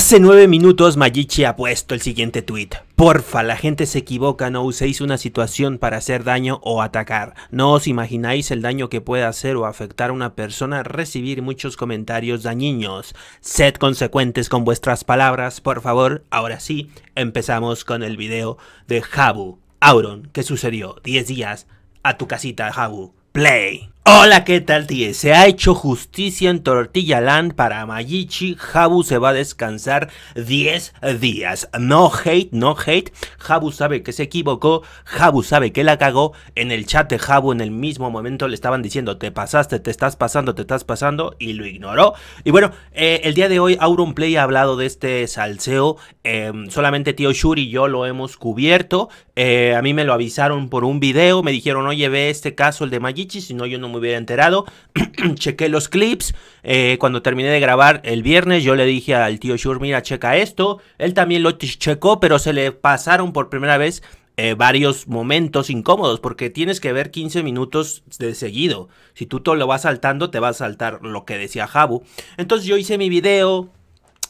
Hace nueve minutos Mayichi ha puesto el siguiente tweet. Porfa, la gente se equivoca, no uséis una situación para hacer daño o atacar. No os imagináis el daño que puede hacer o afectar a una persona recibir muchos comentarios dañinos. Sed consecuentes con vuestras palabras, por favor. Ahora sí, empezamos con el video de Habu. Auron, ¿qué sucedió? 10 días a tu casita, Habu. Play. Hola, ¿qué tal, tío? Se ha hecho justicia en Tortilla Land para Mayichi. Habu se va a descansar 10 días. No hate, no hate. Habu sabe que se equivocó. Habu sabe que la cagó. En el chat de Habu en el mismo momento le estaban diciendo te pasaste, te estás pasando, te estás pasando. Y lo ignoró. Y bueno, eh, el día de hoy Auron Play ha hablado de este salseo. Em, solamente tío Shuri y yo lo hemos cubierto. Eh, a mí me lo avisaron por un video. Me dijeron, oye, ve este caso, el de Mayichi. Si no, yo no me hubiera enterado. Chequé los clips. Eh, cuando terminé de grabar el viernes, yo le dije al tío Shur, mira, checa esto. Él también lo checó, pero se le pasaron por primera vez eh, varios momentos incómodos, porque tienes que ver 15 minutos de seguido. Si tú todo lo vas saltando, te va a saltar lo que decía Jabu. Entonces yo hice mi video,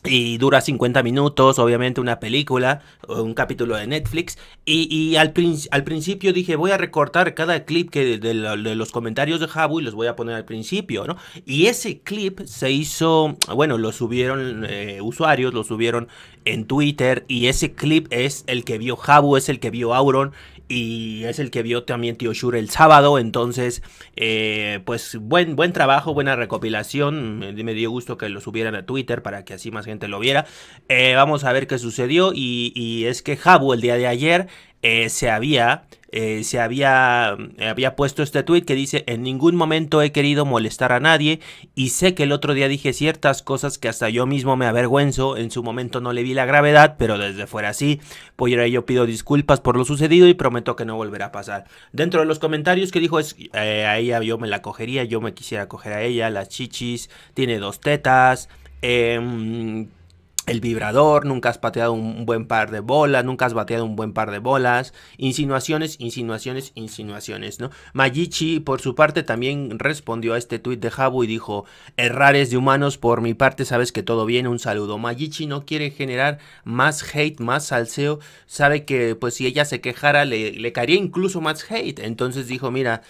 y dura 50 minutos, obviamente una película, un capítulo de Netflix. Y, al, principio dije, voy a recortar cada clip que de, los comentarios de Jabu y los voy a poner al principio, ¿no? Y ese clip se hizo, bueno, lo subieron eh, usuarios, lo subieron en Twitter. Y ese clip es el que vio Jabu, es el que vio Auron y es el que vio también Tío Shure el sábado. Entonces, eh, pues buen, buen trabajo, buena recopilación. Me, dio gusto que lo subieran a Twitter para que así más gente lo viera. Eh, vamos a ver qué sucedió. Y, y es que Jabu el día de ayer eh, se había, eh, se había, había puesto este tweet que dice en ningún momento he querido molestar a nadie y sé que el otro día dije ciertas cosas que hasta yo mismo me avergüenzo, en su momento no le vi la gravedad, pero desde fuera sí, pues yo pido disculpas por lo sucedido y prometo que no volverá a pasar. Dentro de los comentarios que dijo es, eh, a ella yo me la cogería, yo me quisiera coger a ella, las chichis, tiene dos tetas, eh, el vibrador, nunca has pateado un buen par de bolas, nunca has bateado un buen par de bolas, insinuaciones, insinuaciones, insinuaciones, ¿no? Mayichi, por su parte, también respondió a este tuit de Jabu y dijo, errares de humanos, por mi parte sabes que todo viene, un saludo. Mayichi no quiere generar más hate, más salseo, sabe que pues si ella se quejara le, le caería incluso más hate, entonces dijo, mira,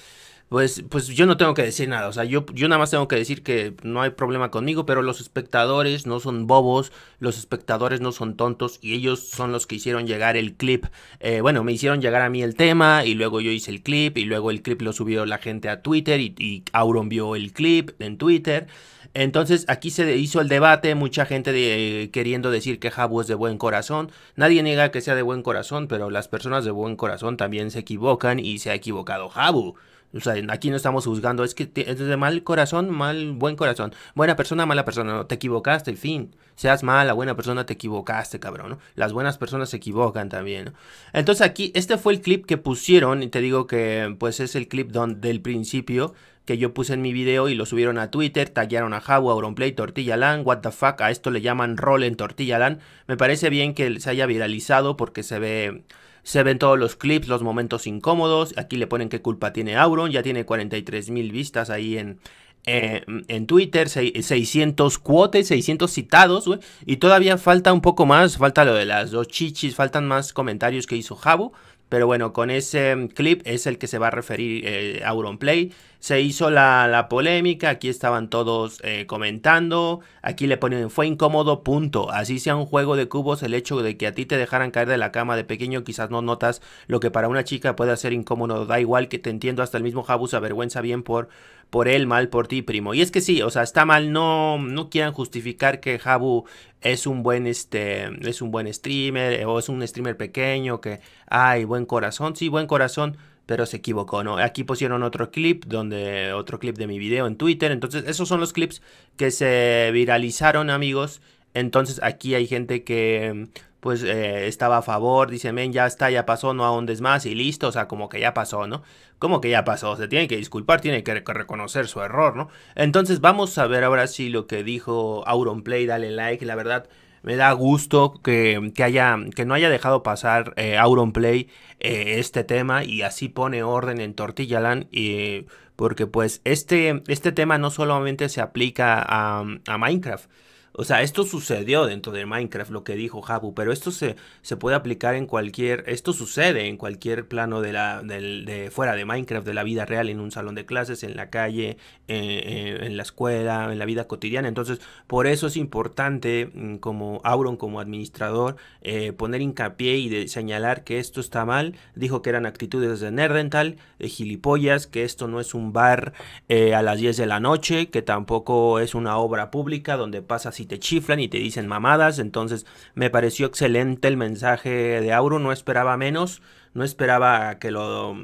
pues, pues yo no tengo que decir nada. O sea, yo, yo nada más tengo que decir que no hay problema conmigo, pero los espectadores no son bobos, los espectadores no son tontos y ellos son los que hicieron llegar el clip. Eh, bueno, me hicieron llegar a mí el tema y luego yo hice el clip y luego el clip lo subió la gente a Twitter y, Auron vio el clip en Twitter. Entonces aquí se hizo el debate, mucha gente de, queriendo decir que Jabu es de buen corazón. Nadie niega que sea de buen corazón, pero las personas de buen corazón también se equivocan y se ha equivocado Jabu. O sea, aquí no estamos juzgando, es que es de mal corazón, mal, buen corazón. Buena persona, mala persona, no, te equivocaste, fin. Seas mala, buena persona, te equivocaste, cabrón. Las buenas personas se equivocan también. Entonces aquí, este fue el clip que pusieron, y te digo que, pues es el clip del principio que yo puse en mi video y lo subieron a Twitter, taguearon a Jabu, Auronplay, Tortilla Land, what the fuck, a esto le llaman rol en Tortilla Land. Me parece bien que se haya viralizado porque se ve se ven todos los clips, los momentos incómodos. Aquí le ponen qué culpa tiene Auron. Ya tiene 43 mil vistas ahí en, en Twitter, 600 cuotes, 600 citados, Y todavía falta un poco más, falta lo de las dos chichis, faltan más comentarios que hizo Jabu. Pero bueno, con ese clip es el que se va a referir eh, Auronplay. Se hizo la, polémica, aquí estaban todos eh, comentando. Aquí le ponen, fue incómodo, punto. Así sea un juego de cubos, el hecho de que a ti te dejaran caer de la cama de pequeño, quizás no notas lo que para una chica puede ser incómodo. Da igual que te entiendo, hasta el mismo Jabu se avergüenza bien por, por él, mal por ti, primo. Y es que sí, o sea, está mal, no, no quieran justificar que Jabu es un buen este es un buen streamer o es un streamer pequeño que ay buen corazón sí buen corazón pero se equivocó no aquí pusieron otro clip donde otro clip de mi video en Twitter entonces esos son los clips que se viralizaron amigos entonces aquí hay gente que pues eh, estaba a favor, dice, men, ya está, ya pasó, no ahondes más y listo, o sea, como que ya pasó, ¿no? Como que ya pasó, se tiene que disculpar, tiene que, reconocer su error, ¿no? Entonces vamos a ver ahora sí lo que dijo Auronplay, dale like, la verdad me da gusto que, haya, que no haya dejado pasar eh, Auronplay eh, este tema y así pone orden en Tortillaland y porque pues este, este tema no solamente se aplica a, a Minecraft, O sea, esto sucedió dentro de Minecraft, lo que dijo Jabu, pero esto se, se puede aplicar en cualquier, esto sucede en cualquier plano de la, de fuera de Minecraft, de la vida real, en un salón de clases, en la calle, eh, eh, en la escuela, en la vida cotidiana. Entonces, por eso es importante, mm, como Auron, como administrador, eh, poner hincapié y de señalar que esto está mal. Dijo que eran actitudes de Nerdental, de gilipollas, que esto no es un bar a las 10 de la noche, que tampoco es una obra pública donde pasas y te chiflan y te dicen mamadas. Entonces me pareció excelente el mensaje de Auro, no esperaba menos, no esperaba que lo...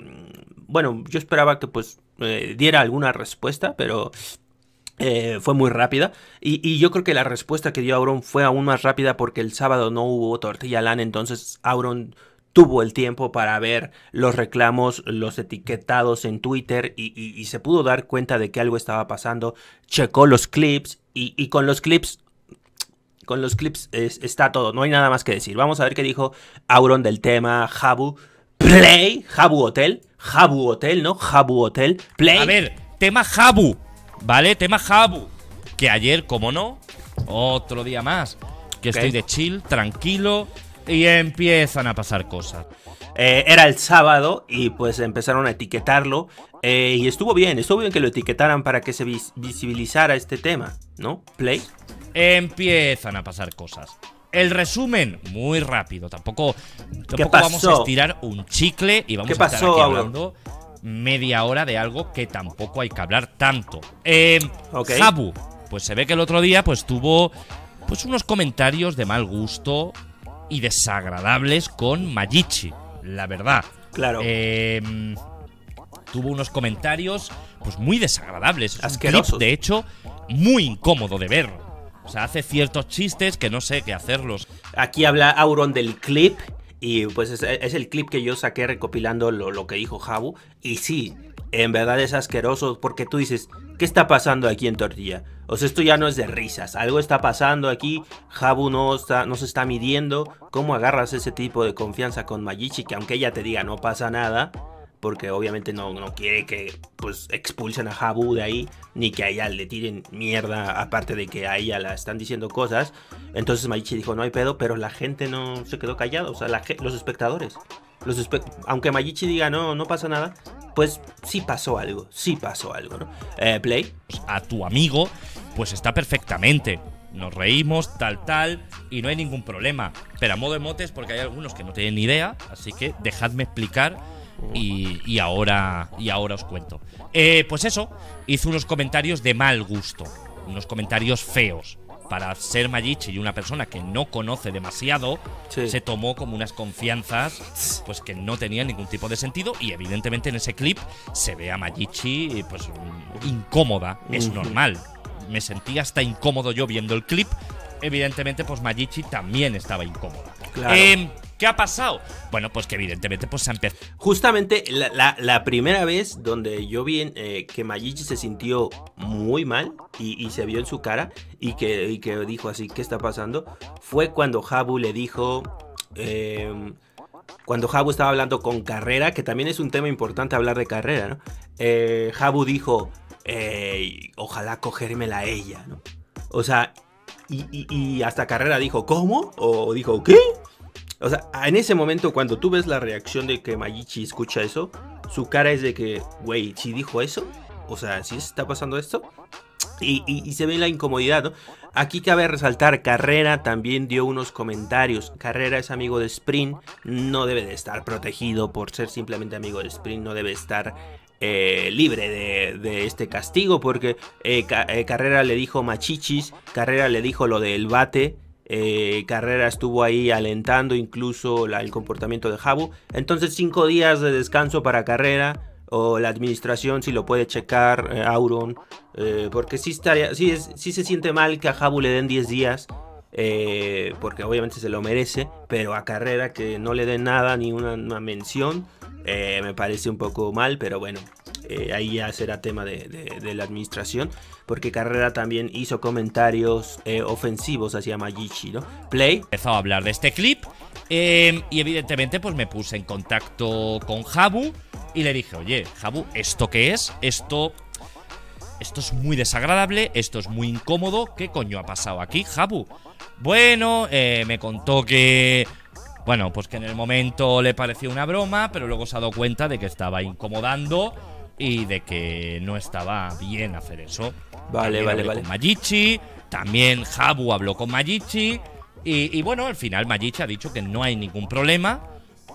Bueno, yo esperaba que pues eh, diera alguna respuesta, pero eh, fue muy rápida. Y, yo creo que la respuesta que dio Auron fue aún más rápida porque el sábado no hubo tortilla LAN, entonces Auron tuvo el tiempo para ver los reclamos, los etiquetados en Twitter y, se pudo dar cuenta de que algo estaba pasando. Checó los clips y, con los clips con los clips está todo, no hay nada más que decir. Vamos a ver qué dijo Auron del tema Habu Play, Habu Hotel, Habu Hotel, ¿no? Habu Hotel, Play. A ver, tema Habu, ¿vale? Tema Habu. Que ayer, como no, otro día más, que estoy de chill, tranquilo, y empiezan a pasar cosas. Eh, era el sábado y pues empezaron a etiquetarlo eh, y estuvo bien, estuvo bien que lo etiquetaran para que se visibilizara este tema, ¿no? Play empiezan a pasar cosas. El resumen, muy rápido. Tampoco, vamos a estirar un chicle y vamos a estar aquí hablando media hora de algo que tampoco hay que hablar tanto. Eh, pues se ve que el otro día pues tuvo pues unos comentarios de mal gusto y desagradables con Majichi, la verdad. Claro. Em, tuvo unos comentarios pues muy desagradables. Asquerosos. de hecho, muy incómodo de ver. O sea, hace ciertos chistes que no sé qué hacerlos. Aquí habla Auron del clip. Y pues es, el clip que yo saqué recopilando lo, que dijo Jabu. Y sí, en verdad es asqueroso porque tú dices, ¿qué está pasando aquí en Tortilla? O sea, esto ya no es de risas, algo está pasando aquí, Jabu no, está, no se está midiendo. ¿Cómo agarras ese tipo de confianza con Majichi? Que aunque ella te diga no pasa nada, porque obviamente no, no quiere que pues expulsen a Habu de ahí, ni que a ella le tiren mierda, aparte de que a ella la están diciendo cosas. Entonces Maichi dijo, no hay pedo, pero la gente no se quedó callada, o sea, los espectadores. Los aunque Mayichi diga, no, no pasa nada, pues sí pasó algo, sí pasó algo, ¿no? Eh, Play. A tu amigo, pues está perfectamente. Nos reímos, tal, tal, y no hay ningún problema. Pero a modo de motes, porque hay algunos que no tienen ni idea, así que dejadme explicar y, ahora, y ahora os cuento. Eh, pues eso, hizo unos comentarios de mal gusto, unos comentarios feos. Para ser Mayichi y una persona que no conoce demasiado, se tomó como unas confianzas pues que no tenían ningún tipo de sentido y evidentemente en ese clip se ve a Mayichi pues incómoda, es normal. Me sentía hasta incómodo yo viendo el clip. Evidentemente pues Mayichi también estaba incómoda. Claro. Em, ¿Qué ha pasado? Bueno, pues que evidentemente pues se empezado. Justamente la, primera vez donde yo vi eh, que Mayichi se sintió muy mal y, se vio en su cara y que, dijo así, ¿qué está pasando? Fue cuando Habu le dijo... Em, cuando Habu estaba hablando con Carrera, que también es un tema importante hablar de Carrera, ¿no? Eh, Habu dijo, ojalá cogérmela ella, ¿no? O sea, y, y, hasta Carrera dijo, ¿cómo? O dijo, ¿qué? O sea, en ese momento cuando tú ves la reacción de que Mayichi escucha eso, su cara es de que, güey, si dijo eso, o sea, si está pasando esto, y, se ve la incomodidad, ¿no? Aquí cabe resaltar, Carrera también dio unos comentarios. Carrera es amigo de Sprint, no debe de estar protegido por ser simplemente amigo de Sprint, no debe estar eh, libre de, este castigo, porque eh, eh, Carrera le dijo machichis, Carrera le dijo lo del bate, eh, Carrera estuvo ahí alentando incluso el comportamiento de Jabu. Entonces cinco días de descanso para Carrera. O la administración si lo puede checar, eh, Auron. Eh, porque sí, estaría, sí, es, sí se siente mal que a Jabu le den 10 días. porque obviamente se lo merece. Pero a Carrera que no le den nada, ni una, mención. me parece un poco mal, pero bueno, ahí ya será tema de, la administración porque Carrera también hizo comentarios eh, ofensivos hacia Majichi, ¿no? Play. Empezó a hablar de este clip em, y evidentemente pues me puse en contacto con Jabu y le dije, oye, Jabu, ¿esto qué es? Esto esto es muy desagradable, esto es muy incómodo. ¿Qué coño ha pasado aquí, Jabu? Bueno, eh, me contó que. Bueno, pues que en el momento le pareció una broma, pero luego se ha dado cuenta de que estaba incomodando y de que no estaba bien hacer eso. Vale, También vale, vale. Con Mayichi, también Jabu habló con Mayichi. Y, y bueno, al final Mayichi ha dicho que no hay ningún problema,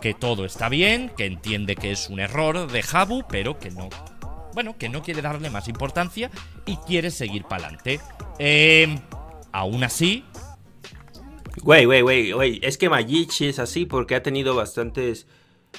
que todo está bien, que entiende que es un error de Jabu, pero que no. Bueno, que no quiere darle más importancia y quiere seguir para adelante. aún así, Güey, güey, güey, güey. Es que Mayichi es así porque ha tenido bastantes.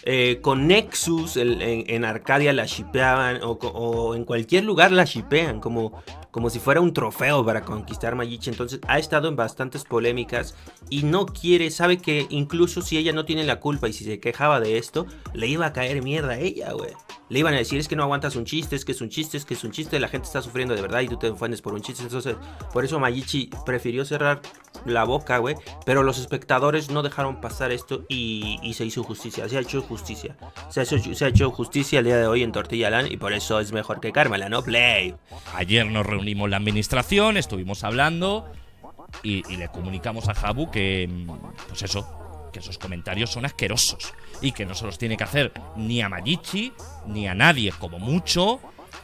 Eh, con Nexus en, Arcadia la shipeaban o, en cualquier lugar la shipean como, como si fuera un trofeo para conquistar Mayichi. Entonces ha estado en bastantes polémicas y no quiere, sabe que incluso si ella no tiene la culpa y si se quejaba de esto, le iba a caer mierda a ella, güey. Le iban a decir es que no aguantas un chiste, es que es un chiste, es que es un chiste, la gente está sufriendo de verdad y tú te ofendes por un chiste. Entonces, por eso Mayichi prefirió cerrar la boca, güey. Pero los espectadores no dejaron pasar esto y, y se hizo justicia. Se ha hecho justicia. Se ha hecho, justicia el día de hoy en Tortilla Land y por eso es mejor que Carmela, ¿no? Play. Ayer nos reunimos la administración, estuvimos hablando y, y le comunicamos a Jabu que, mm, pues eso, que esos comentarios son asquerosos y que no se los tiene que hacer ni a Mayichi ni a nadie, como mucho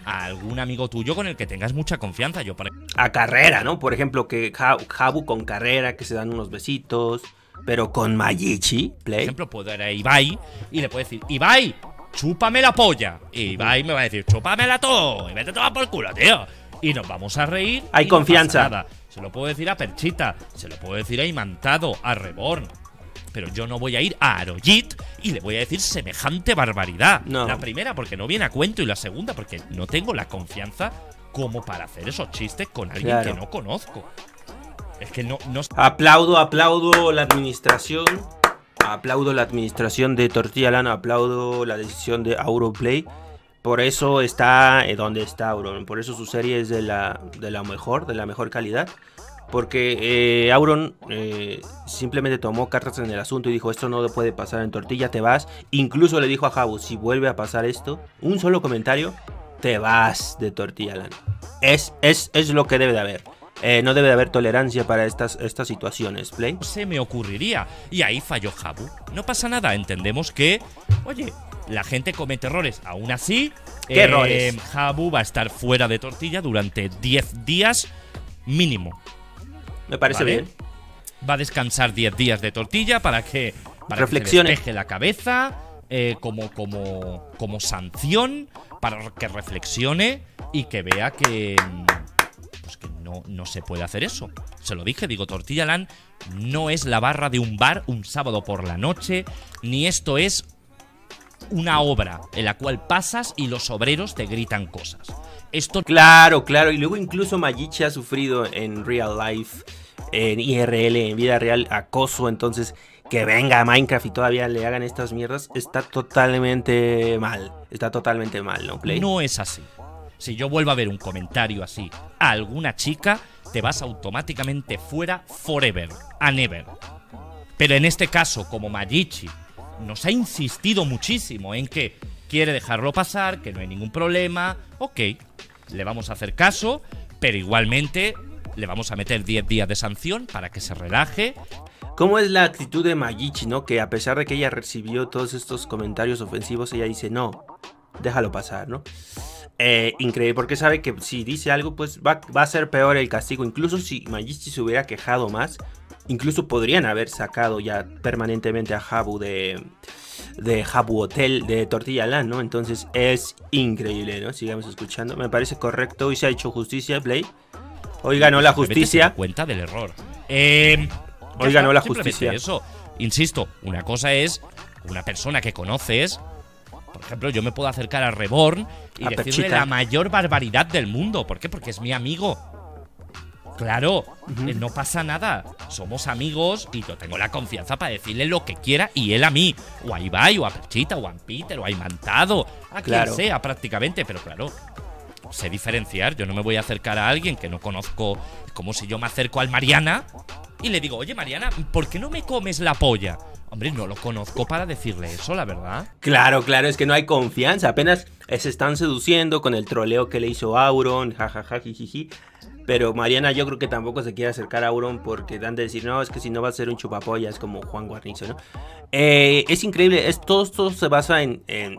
a algún amigo tuyo con el que tengas mucha confianza. Yo, por A carrera, ¿no? Por ejemplo, que Ja- Jabu con carrera, que se dan unos besitos. Pero con Mayichi, Play. ejemplo, puedo ir a Ibai y le puedo decir, Ibai, chúpame la polla. Y Ibai me va a decir, chúpamela todo y vete todo por culo, tío. Y nos vamos a reír. Hay y no confianza. pasa nada. Se lo puedo decir a Perchita, se lo puedo decir a Imantado, a Reborn. Pero yo no voy a ir a Arojit y le voy a decir semejante barbaridad. No. La primera porque no viene a cuento y la segunda porque no tengo la confianza como para hacer esos chistes con alguien Claro. que no conozco. Es que no, no Aplaudo, aplaudo la administración. Aplaudo la administración de Tortilla Land. Aplaudo la decisión de Auroplay. Por eso está eh, donde está Auron. Por eso su serie es de la, de la mejor, de la mejor calidad. Porque eh, Auron eh, simplemente tomó cartas en el asunto y dijo: Esto no puede pasar en tortilla, te vas. Incluso le dijo a Jabu: Si vuelve a pasar esto, un solo comentario, te vas de Tortilla Land. Es, es, es lo que debe de haber. Eh, no debe de haber tolerancia para estas, estas situaciones, Play. se me ocurriría. Y ahí falló Jabu. No pasa nada, entendemos que, oye, la gente comete errores. Aún así, eh, ¿Qué errores? Jabu va a estar fuera de tortilla durante 10 días mínimo. Me parece ¿vale? bien. Va a descansar 10 días de tortilla para que, para Reflexione. que se despeje la cabeza eh, como, como, como sanción, para que reflexione y que vea que, mm, pues que no, no se puede hacer eso. Se lo dije, digo, Tortilla Land no es la barra de un bar un sábado por la noche, ni esto es una obra en la cual pasas y los obreros te gritan cosas. Esto Claro, claro. Y luego incluso Mayichi ha sufrido en real life, en IRL, en vida real, acoso. Entonces, que venga a Minecraft y todavía le hagan estas mierdas, está totalmente mal. Está totalmente mal, ¿no, Play? no es así. Si yo vuelvo a ver un comentario así a alguna chica, te vas automáticamente fuera forever, a never. Pero en este caso, como Mayichi nos ha insistido muchísimo en que quiere dejarlo pasar, que no hay ningún problema, ok, le vamos a hacer caso, pero igualmente le vamos a meter 10 días de sanción para que se relaje. ¿Cómo es la actitud de Mayichi, no? Que a pesar de que ella recibió todos estos comentarios ofensivos, ella dice, no, déjalo pasar, ¿no? Eh, increíble, porque sabe que si dice algo, pues va, va a ser peor el castigo. Incluso si Mayichi se hubiera quejado más, incluso podrían haber sacado ya permanentemente a Habu de, de Habu Hotel, de Tortilla Land, ¿no? Entonces es increíble, ¿no? Sigamos escuchando. Me parece correcto y se ha hecho justicia, Play. Hoy ganó la justicia. cuenta del error. Eh, Hoy ganó la justicia. Eso. Insisto, una cosa es una persona que conoces. Por ejemplo, yo me puedo acercar a Reborn y A decirle la mayor barbaridad del mundo. ¿Por qué? Porque es mi amigo. Claro, eh, no pasa nada. Somos amigos y yo tengo la confianza para decirle lo que quiera y él a mí. O a Ibai, o a Perchita, o a Peter, o a Imantado. A Claro. quien sea prácticamente, pero claro. Sé diferenciar, yo no me voy a acercar a alguien que no conozco. Como si yo me acerco al Mariana y le digo, oye Mariana, ¿por qué no me comes la polla? Hombre, no lo conozco para decirle eso, la verdad. Claro, claro, es que no hay confianza. Apenas se están seduciendo con el troleo que le hizo Auron, jajaja, jijiji. Pero Mariana yo creo que tampoco se quiere acercar a Auron porque dan de decir, no, es que si no va a ser un chupapolla, es como Juan Guarnizo, ¿no? Eh, es increíble, es, todo esto se basa en, en,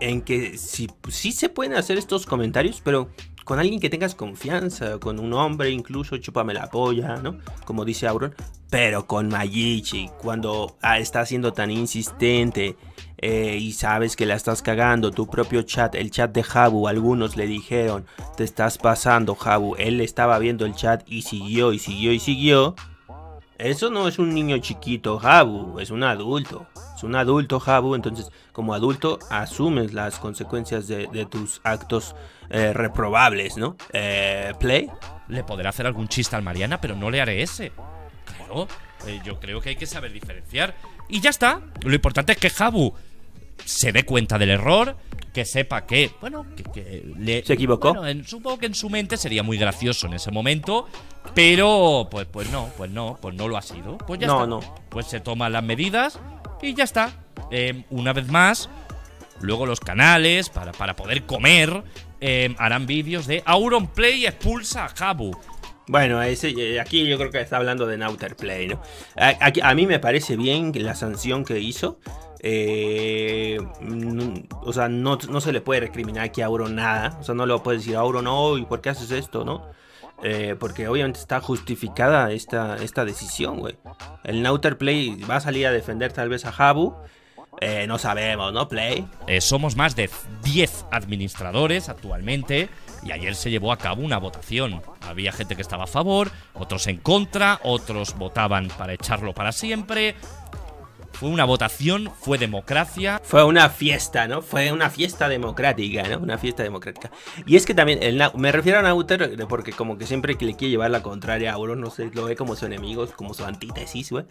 en que sí, sí se pueden hacer estos comentarios, pero con alguien que tengas confianza, con un hombre incluso, chúpame la polla, ¿no? Como dice Auron, pero con Mayichi, cuando ah, está siendo tan insistente eh, y sabes que la estás cagando, tu propio chat, el chat de Jabu, algunos le dijeron, te estás pasando Jabu, él estaba viendo el chat y siguió y siguió y siguió. Eso no es un niño chiquito, Jabu, es un adulto. Es un adulto, Jabu, entonces como adulto asumes las consecuencias de, tus actos eh, reprobables, ¿no? Eh, Play. Le podrá hacer algún chiste al Mariana, pero no le haré ese. Claro, eh, yo creo que hay que saber diferenciar. Y ya está. Lo importante es que Jabu se dé cuenta del error, que sepa que, bueno, que, le, se equivocó. Bueno, supongo que en su mente sería muy gracioso en ese momento, pero pues, pues no, pues no, pues no lo ha sido. Pues ya no, está. no. Pues se toman las medidas y ya está. Eh, una vez más, luego los canales para, para poder comer eh, harán vídeos de Auronplay expulsa a Jabu. Bueno, ese, eh, aquí yo creo que está hablando de Nauter Play, ¿no? A, a mí me parece bien la sanción que hizo. Eh, o sea, no, se le puede recriminar aquí a Auron nada. O sea, no le puede decir a Auron, no, ¿y por qué haces esto, no? Eh, porque obviamente está justificada esta, esta decisión, güey. El Nauter Play va a salir a defender tal vez a Jabu. Eh, no sabemos, ¿no? Play. Eh, somos más de 10 administradores actualmente y ayer se llevó a cabo una votación. Había gente que estaba a favor, otros en contra, otros votaban para echarlo para siempre. Fue una votación, fue democracia. Fue una fiesta, ¿no? Fue una fiesta democrática, ¿no? Una fiesta democrática. Y es que también, el me refiero a Nauter porque como que siempre que le quiere llevar la contraria a Auron, no sé, lo ve como su enemigo, como su antítesis, güey.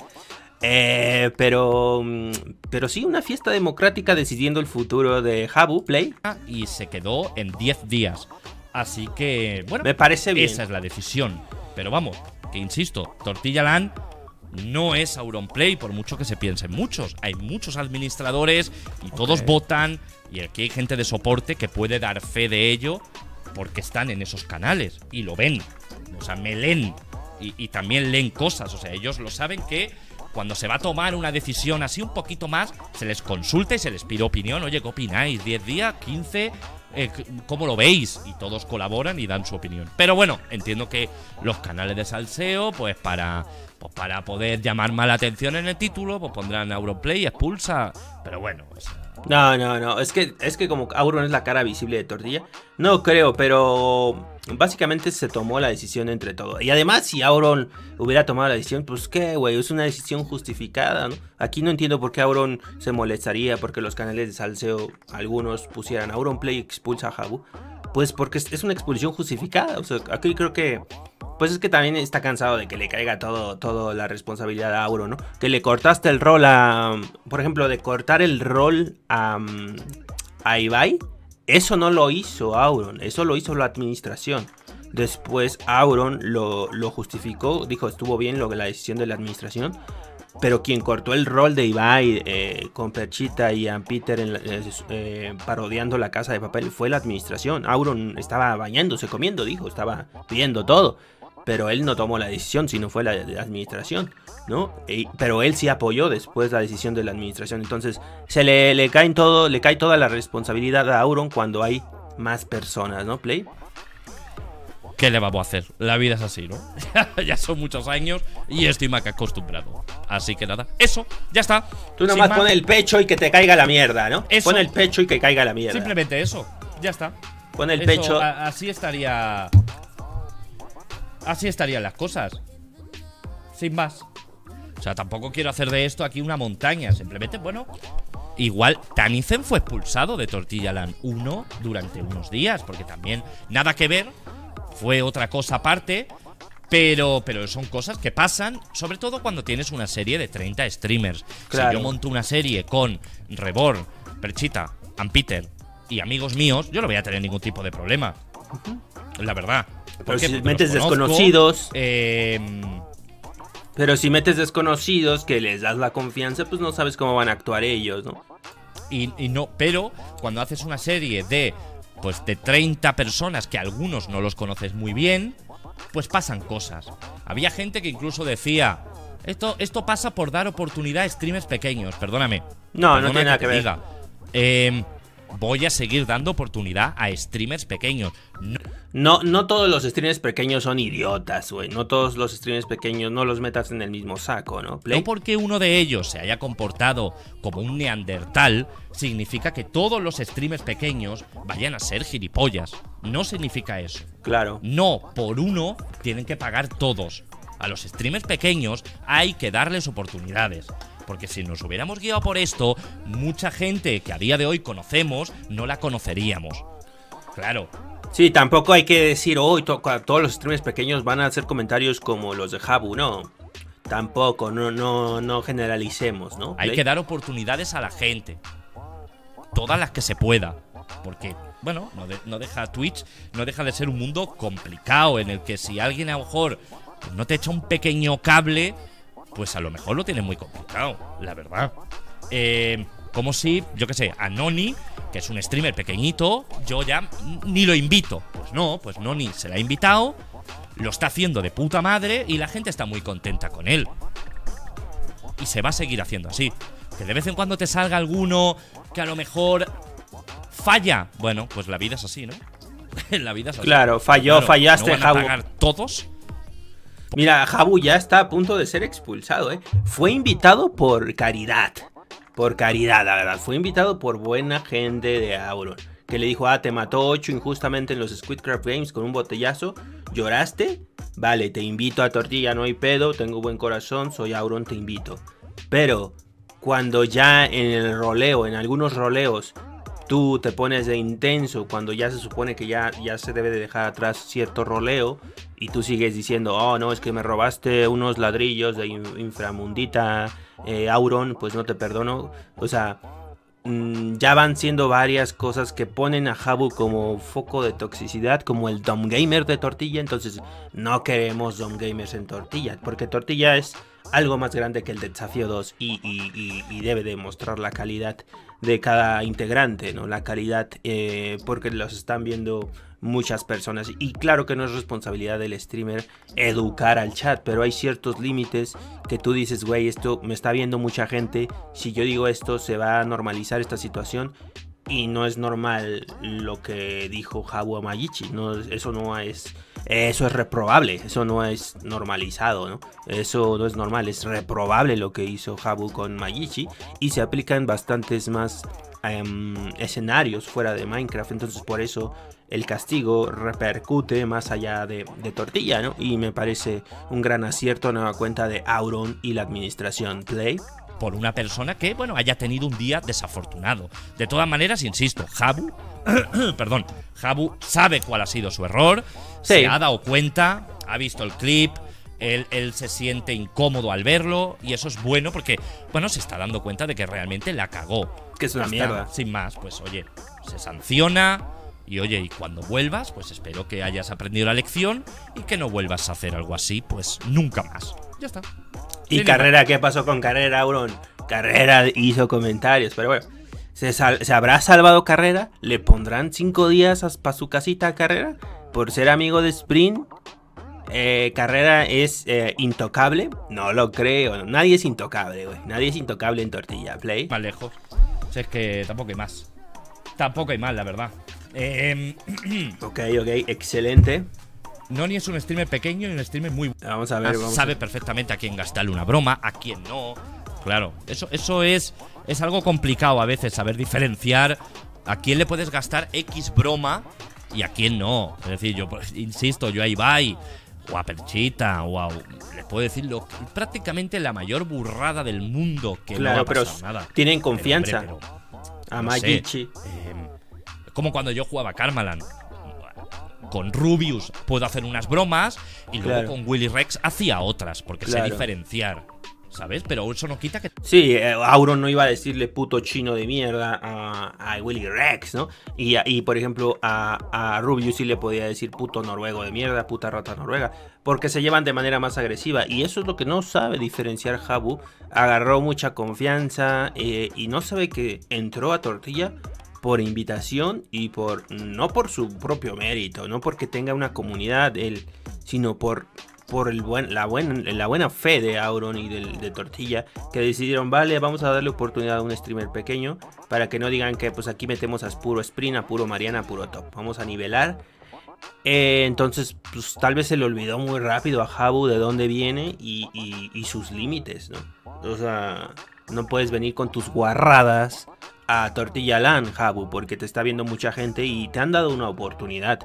Eh, pero, mm, pero sí, una fiesta democrática decidiendo el futuro de Habu Play. y se quedó en 10 días. Así que, bueno, Me parece bien. esa es la decisión. Pero vamos, que insisto, Tortilla Land no es Auronplay, por mucho que se piensen muchos. Hay muchos administradores y todos votan. Y aquí hay gente de soporte que puede dar fe de ello porque están en esos canales y lo ven. O sea, me leen y, y también leen cosas. O sea, ellos lo saben que cuando se va a tomar una decisión así un poquito más, se les consulta y se les pide opinión. Oye, ¿qué opináis? ¿10 días? ¿15? Eh, ¿Cómo lo veis? Y todos colaboran y dan su opinión. Pero bueno, entiendo que los canales de salseo, pues para, pues para poder llamar más la atención en el título, pues pondrán Auronplay, expulsa. Pero bueno, o No, no, no. Es que, es que como Auron es la cara visible de Tortilla. No creo, pero básicamente se tomó la decisión entre todos. Y además, si Auron hubiera tomado la decisión, pues qué, güey, es una decisión justificada, ¿no? Aquí no entiendo por qué Auron se molestaría porque los canales de salseo, algunos pusieran Auron Play expulsa a Jabu. Pues porque es una expulsión justificada. O sea, aquí creo que. Pues es que también está cansado de que le caiga todo, todo la responsabilidad a Auro, ¿no? Que le cortaste el rol a. Por ejemplo, de cortar el rol a. a Ibai. Eso no lo hizo Auron, eso lo hizo la administración. Después Auron lo, lo justificó, dijo estuvo bien lo la decisión de la administración. Pero quien cortó el rol de Ibai eh, con Perchita y a Peter en eh, eh, parodiando la casa de papel fue la administración. Auron estaba bañándose, comiendo, dijo, estaba pidiendo todo. Pero él no tomó la decisión, sino fue la, la administración, ¿no? Y- pero él sí apoyó después la decisión de la administración. Entonces, se le, le todo, le cae toda la responsabilidad a Auron cuando hay más personas, ¿no? Play. ¿Qué le vamos a hacer? La vida es así, ¿no? ya son muchos años y estoy más que acostumbrado. Así que nada, eso, ya está. Tú Sin nomás más. pon el pecho y que te caiga la mierda, ¿no? Eso. Pon el pecho y que caiga la mierda. Simplemente eso, ya está. Pon el Eso, pecho. así estaría. Así estarían las cosas. Sin más. O sea, tampoco quiero hacer de esto aquí una montaña. Simplemente, bueno. Igual Tanizen fue expulsado de Tortilla Land 1 durante unos días. Porque también nada que ver. Fue otra cosa aparte. Pero, pero son cosas que pasan, sobre todo cuando tienes una serie de 30 streamers. Claro. Si yo monto una serie con Rebor, Perchita, Peter y amigos míos, yo no voy a tener ningún tipo de problema. La verdad. ¿Por Pero si metes conozco, desconocidos. eh, Pero si metes desconocidos que les das la confianza, pues no sabes cómo van a actuar ellos, ¿no? Y, y no, pero cuando haces una serie de pues de 30 personas que algunos no los conoces muy bien, pues pasan cosas. Había gente que incluso decía, esto, esto pasa por dar oportunidad a streamers pequeños, perdóname. No, no tiene nada que, ver. Diga. Eh, voy a seguir dando oportunidad a streamers pequeños. No, no, todos los streamers pequeños son idiotas, güey. No todos los streamers pequeños no los metas en el mismo saco, ¿no? No porque uno de ellos se haya comportado como un neandertal, significa que todos los streamers pequeños vayan a ser gilipollas. No significa eso. Claro. No, por uno tienen que pagar todos. A los streamers pequeños hay que darles oportunidades. Porque si nos hubiéramos guiado por esto, mucha gente que a día de hoy conocemos no la conoceríamos. Claro. Sí, tampoco hay que decir, hoy todos los streamers pequeños van a hacer comentarios como los de Habu, no. Tampoco, no, no, no generalicemos, ¿no? Hay que dar oportunidades a la gente. Todas las que se pueda. Porque, bueno, no, no deja Twitch, no deja de ser un mundo complicado en el que si alguien a lo mejor no te echa un pequeño cable, pues a lo mejor lo tiene muy complicado, la verdad. Eh, como si, yo qué sé, a Noni, que es un streamer pequeñito, yo ya ni lo invito. Pues no, pues Noni se la ha invitado, lo está haciendo de puta madre y la gente está muy contenta con él. Y se va a seguir haciendo así. Que de vez en cuando te salga alguno que a lo mejor falla. Bueno, pues la vida es así, ¿no? la vida es así. Claro, falló, fallaste, ¿no van a pagar todos Mira, Jabu ya está a punto de ser expulsado, ¿eh? Fue invitado por caridad. Por caridad, la verdad. Fue invitado por buena gente de Auron. Que le dijo, ah, te mató 8 injustamente en los Squidcraft Games con un botellazo. ¿Lloraste? Vale, te invito a tortilla, no hay pedo. Tengo buen corazón, soy Auron, te invito. Pero cuando ya en el roleo, en algunos roleos, tú te pones de intenso cuando ya se supone que ya, ya se debe de dejar atrás cierto roleo y tú sigues diciendo, oh no, es que me robaste unos ladrillos de inframundita eh, Auron, pues no te perdono. O sea, mm, ya van siendo varias cosas que ponen a Habu como foco de toxicidad, como el Dom Gamer de tortilla, entonces no queremos Dom Gamers en tortilla, porque tortilla es algo más grande que el de Desafío 2 y, y, debe demostrar la calidad de cada integrante, ¿no? La calidad eh, porque los están viendo muchas personas. Y claro que no es responsabilidad del streamer educar al chat, pero hay ciertos límites que tú dices, güey, esto me está viendo mucha gente. Si yo digo esto, se va a normalizar esta situación y no es normal lo que dijo Habu Amagichi. No, eso no es. Eso es reprobable. Eso no es normalizado, ¿no? Eso no es normal. Es reprobable lo que hizo Habu con Magichi. Y se aplican bastantes más em, escenarios fuera de Minecraft. Entonces, por eso el castigo repercute más allá de, de, tortilla, ¿no? Y me parece un gran acierto a nueva cuenta de Auron y la administración Play por una persona que, bueno, haya tenido un día desafortunado. De todas maneras, insisto, Jabu, perdón, Jabu sabe cuál ha sido su error, se ha dado cuenta, ha visto el clip, él, él, se siente incómodo al verlo y eso es bueno porque, bueno, se está dando cuenta de que realmente la cagó. Que es una mierda. Sin más, pues oye, se sanciona y oye, y cuando vuelvas, pues espero que hayas aprendido la lección y que no vuelvas a hacer algo así, pues nunca más. Ya está. ¿Y Carrera qué pasó con Carrera, Auron? Carrera hizo comentarios, pero bueno. ¿Se, habrá salvado Carrera? ¿Le pondrán cinco días para su casita a Carrera? ¿Por ser amigo de Sprint? Eh, Carrera es eh, intocable? No lo creo. Nadie es intocable, güey. Nadie es intocable en tortilla. Play. Más lejos. Si es que tampoco hay más. Tampoco hay más, la verdad. Eh, ok, ok. Excelente. Noni es un streamer pequeño y un streamer muy. Vamos a ver. Vamos sabe perfectamente a quién gastarle una broma, a quién no. Claro, eso, eso es, es algo complicado a veces, saber diferenciar a quién le puedes gastar X broma y a quién no. Es decir, yo insisto, yo a Ibai o a Perchita o a. Les puedo decir lo, prácticamente la mayor burrada del mundo que no ha pero nada. Tienen confianza. a Magichi. Em, como cuando yo jugaba Karmaland con Rubius puedo hacer unas bromas y luego con Willy Rex hacía otras, porque sé diferenciar. ¿Sabes? Pero eso no quita que. Sí, eh, Auron no iba a decirle puto chino de mierda a, Willy Rex, ¿no? Y, y por ejemplo, a, a, Rubius sí le podía decir puto noruego de mierda, puta rata noruega, porque se llevan de manera más agresiva. Y eso es lo que no sabe diferenciar Jabu. Agarró mucha confianza eh, y no sabe que entró a Tortilla por invitación y por no por su propio mérito, no porque tenga una comunidad él, sino por por el buen, la, la buena fe de Auron y de, Tortilla, que decidieron, vale, vamos a darle oportunidad a un streamer pequeño, para que no digan que pues aquí metemos a puro sprint, a puro Mariana, a puro top. Vamos a nivelar. Eh, entonces, pues tal vez se le olvidó muy rápido a Jabu de dónde viene y, y sus límites, ¿no? O sea, no puedes venir con tus guarradas a Tortilla Land, Jabu, porque te está viendo mucha gente y te han dado una oportunidad.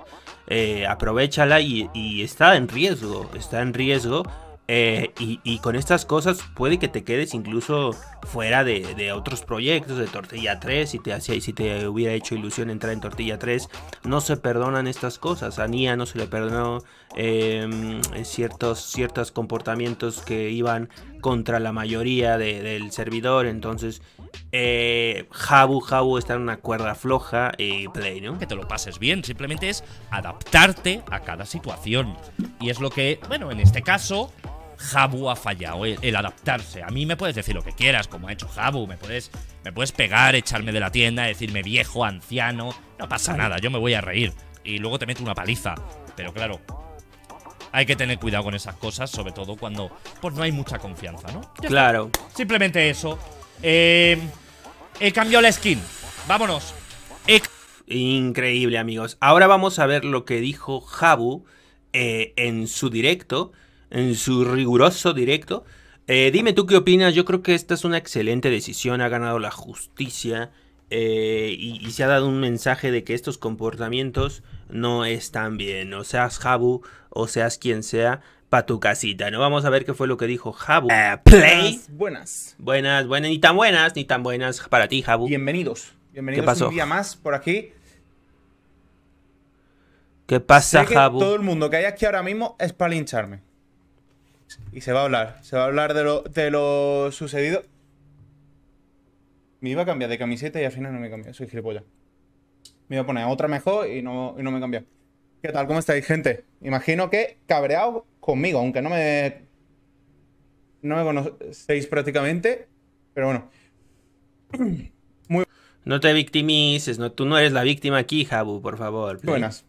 Eh, aprovechala y, está en riesgo, está en riesgo. Eh, y, con estas cosas puede que te quedes incluso fuera de, otros proyectos, de Tortilla 3, si te, si te hubiera hecho ilusión entrar en Tortilla 3. No se perdonan estas cosas. A Nia no se le perdonó em, ciertos, ciertos comportamientos que iban contra la mayoría del servidor. Entonces eh, Jabu Jabu está en una cuerda floja y play, ¿no? Que te lo pases bien, simplemente es adaptarte a cada situación. Y es lo que, bueno, en este caso, Jabu ha fallado, el, adaptarse. A mí me puedes decir lo que quieras, como ha hecho Jabu, me puedes, me puedes pegar, echarme de la tienda, decirme viejo, anciano, no pasa nada, yo me voy a reír. Y luego te meto una paliza. Pero claro, hay que tener cuidado con esas cosas, sobre todo cuando pues no hay mucha confianza, ¿no? claro. Simplemente eso. Eh, he cambiado la skin. Vámonos. Increíble, amigos. Ahora vamos a ver lo que dijo Jabu eh, en su directo, en su riguroso directo. Eh, dime tú qué opinas. Yo creo que esta es una excelente decisión. Ha ganado la justicia. y, y, se ha dado un mensaje de que estos comportamientos no están bien. O seas Jabu o seas quien sea, para tu casita, ¿no? Vamos a ver qué fue lo que dijo Jabu. Eh, play. Buenas, buenas. Buenas, ni tan buenas, ni tan buenas para ti, Jabu. Bienvenidos. Bienvenidos ¿Qué pasó? un día más por aquí. ¿Qué pasa, Jabu? Todo el mundo que hay aquí ahora mismo es para lincharme. Y se va a hablar. Se va a hablar de lo, de lo sucedido. Me iba a cambiar de camiseta y al final no me cambié. Soy gilipollas. Me iba a poner otra mejor y no, y no me cambié. ¿Qué tal? ¿Cómo estáis, gente? Imagino que cabreado conmigo, aunque no me. No me conocéis prácticamente. Pero bueno. Muy. No te victimices, no, tú no eres la víctima aquí, Jabu, por favor. Buenas.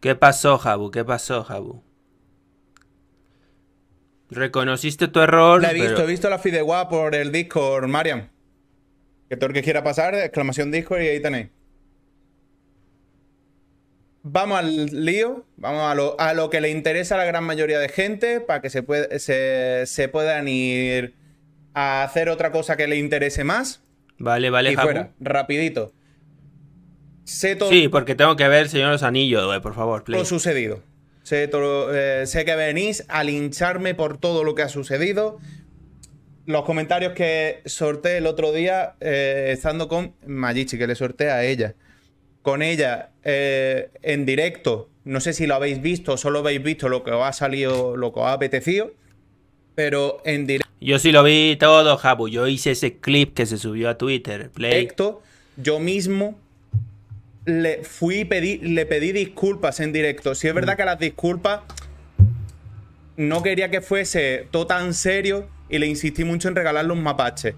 ¿Qué pasó, Jabu? ¿Qué pasó, Jabu? Reconociste tu error. La he visto, he visto la fideuá por el Discord, Mariam. Que todo el que quiera pasar, exclamación Discord y ahí tenéis vamos al lío, vamos a lo, a lo, que le interesa a la gran mayoría de gente para que se, puede, se, puedan ir a hacer otra cosa que le interese más. Vale, vale, y fuera, rapidito. Sé todo, sí, porque tengo que ver Señor los Anillos, por favor. Play. Lo sucedido. Sé, eh, sé que venís a lincharme por todo lo que ha sucedido. Los comentarios que sorteé el otro día eh, estando con Magichi, que le sorteé a ella con ella eh, en directo. No sé si lo habéis visto, solo habéis visto lo que os ha salido, lo que os ha apetecido. Pero en directo. Yo sí lo vi todo, Jabu. Yo hice ese clip que se subió a Twitter. Play. Directo, yo mismo le fui pedí, le pedí disculpas en directo. Si es verdad mm. que las disculpas no quería que fuese todo tan serio y le insistí mucho en regalarle un mapache.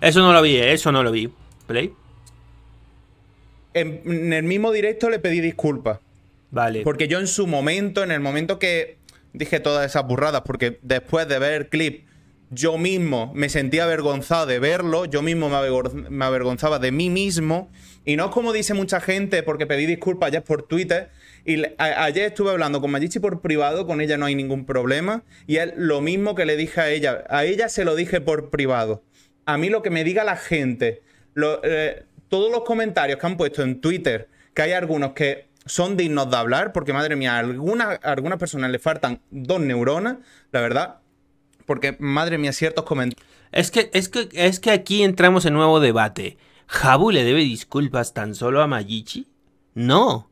Eso no lo vi, eh, eso no lo vi. Play en, el mismo directo le pedí disculpas. Vale. Porque yo en su momento, en el momento que dije todas esas burradas, porque después de ver el clip, yo mismo me sentía avergonzado de verlo, yo mismo me, avergonzaba de mí mismo. Y no es como dice mucha gente, porque pedí disculpas ayer por Twitter. Y ayer estuve hablando con Magichi por privado, con ella no hay ningún problema. Y es lo mismo que le dije a ella. A ella se lo dije por privado. A mí lo que me diga la gente, eh, todos los comentarios que han puesto en Twitter, que hay algunos que son dignos de hablar, porque madre mía, a algunas, algunas personas le faltan dos neuronas, la verdad, porque madre mía, ciertos comentarios. Es que, es que, es que aquí entramos en nuevo debate. ¿Jabu le debe disculpas tan solo a Magichi? No.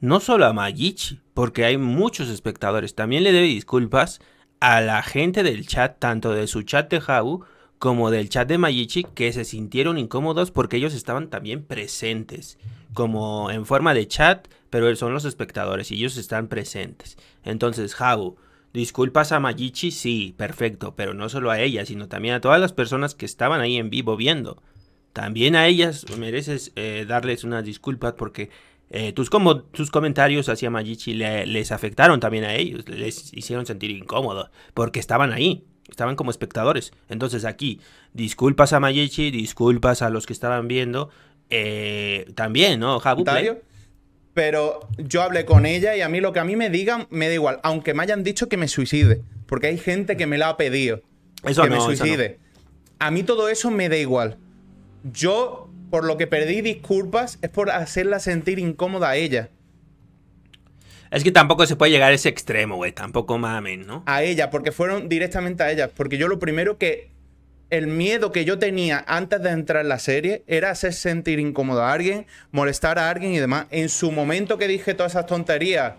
No solo a Magichi, porque hay muchos espectadores. También le debe disculpas a la gente del chat, tanto de su chat de Jabu como del chat de Mayichi, que se sintieron incómodos porque ellos estaban también presentes, como en forma de chat, pero son los espectadores y ellos están presentes. Entonces, Jabu, disculpas a Mayichi, sí, perfecto, pero no solo a ella, sino también a todas las personas que estaban ahí en vivo viendo. También a ellas mereces eh, darles unas disculpas porque eh, tus, como, tus comentarios hacia Majichi les afectaron también a ellos, les hicieron sentir incómodos, porque estaban ahí, estaban como espectadores. Entonces aquí, disculpas a Majichi, disculpas a los que estaban viendo, eh, también, ¿no? Jabu Pero yo hablé con ella y a mí lo que a mí me digan me da igual, aunque me hayan dicho que me suicide, porque hay gente que me lo ha pedido. Eso que me suicide. A mí todo eso me da igual. Yo por lo que perdí disculpas es por hacerla sentir incómoda a ella. Es que tampoco se puede llegar a ese extremo, güey. Tampoco mamen, ¿no? A ella, porque fueron directamente a ella. Porque yo lo primero que. El miedo que yo tenía antes de entrar en la serie era hacer sentir incómoda a alguien, molestar a alguien y demás. En su momento que dije todas esas tonterías.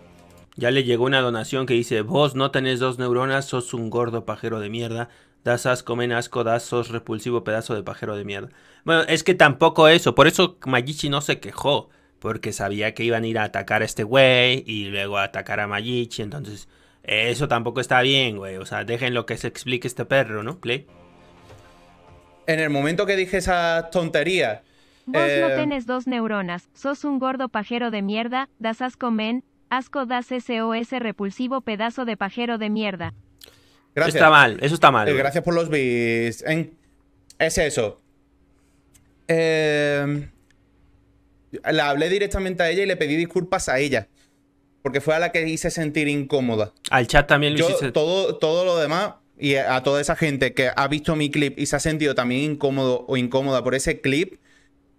Ya le llegó una donación que dice: Vos no tenés dos neuronas, sos un gordo pajero de mierda. Das asco, men asco, das sos repulsivo pedazo de pajero de mierda. Bueno, es que tampoco eso. Por eso Majichi no se quejó. Porque sabía que iban a ir a atacar a este güey y luego a atacar a Majichi. Entonces, eso tampoco está bien, güey. O sea, dejen lo que se explique este perro, ¿no? Play. En el momento que dije esa tontería. Vos no eh, tenés dos neuronas. Sos un gordo pajero de mierda. Das asco, men. Asco das SOS repulsivo pedazo de pajero de mierda. Gracias. Está mal, eso está mal. Eh, gracias por los bits. Es eso. Eh... Le hablé directamente a ella y le pedí disculpas a ella. Porque fue a la que hice sentir incómoda. Al chat también lo Yo, todo, todo lo demás y a toda esa gente que ha visto mi clip y se ha sentido también incómodo o incómoda por ese clip,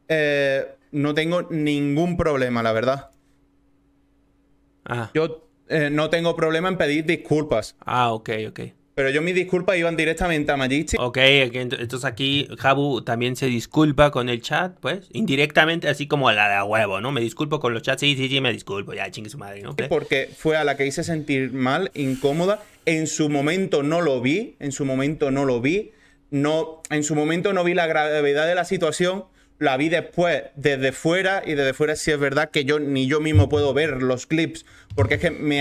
eh, no tengo ningún problema, la verdad. Ah. Yo eh, no tengo problema en pedir disculpas. Ah, ok, ok. Pero yo mis disculpas iban directamente a Magichi. Ok, entonces aquí Jabu también se disculpa con el chat, pues, indirectamente, así como a la de a huevo, ¿no? Me disculpo con los chats, sí, sí, sí, me disculpo, ya chingue su madre, ¿no? Porque fue a la que hice sentir mal, incómoda. En su momento no lo vi, en su momento no lo vi. No, en su momento no vi la gravedad de la situación la vi después desde fuera y desde fuera sí es verdad que yo ni yo mismo puedo ver los clips porque es que me,